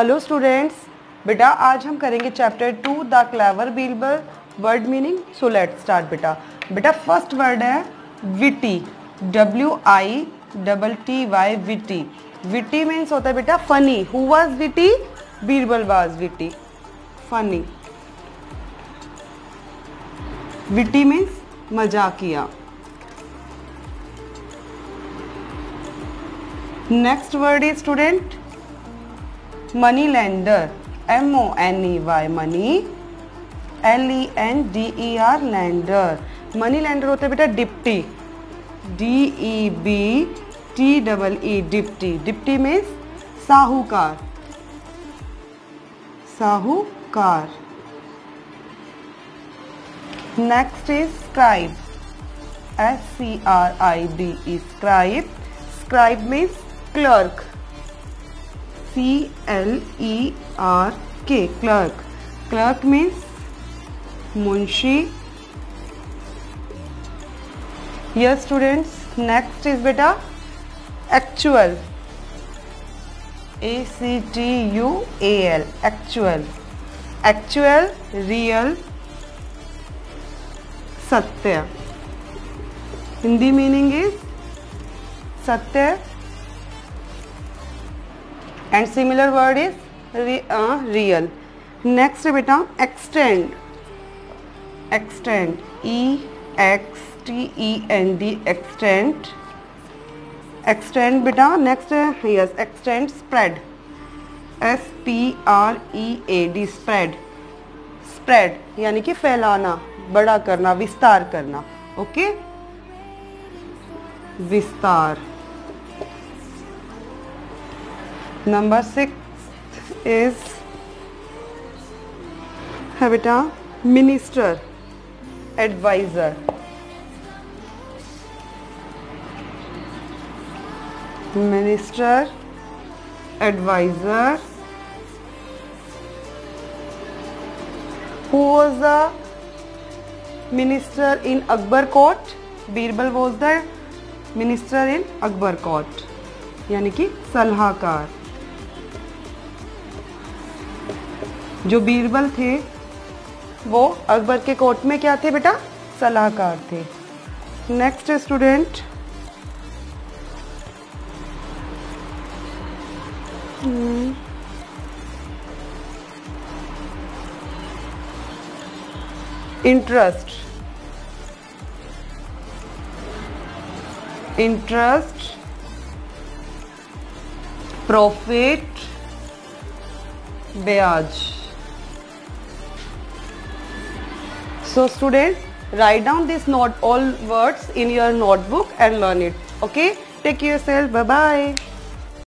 Hello students बेटा, आज हम करेंगे chapter two the clever Birbal word meaning so let start बेटा. बेटा फ़र्स्ट वर्ड है witty W I double T Y witty witty means होता है बेटा funny who was witty Birbal was witty funny witty means मजाकिया. Next word is student money lender M O N E Y money L E N D E R lender money lender होता बेटा deputy D E B T double E deputy deputy means साहूकार। साहूकार। Next is scribe S C R I B E scribe scribe means clerk C L E R K clerk clerk means Munshi yes students next is बेटा actual A C T U A L actual actual real सत्य Hindi meaning is सत्य and similar word is real next बेटा extend extend E X T E N D extend extend बेटा next yes extend spread S P R E A D spread spread यानी कि फैलाना, बड़ा करना, विस्तार करना ओके विस्तार. नंबर सिक्स इज़ है बेटा minister adviser minister adviser minister in Akbar court Birbal was the minister in Akbar court यानी कि सलाहकार. जो बीरबल थे, वो अकबर के कोर्ट में क्या थे बेटा? सलाहकार थे। Next student interest interest profit ब्याज so student write down this note all words in your notebook and learn it. Okay? Take care yourself bye bye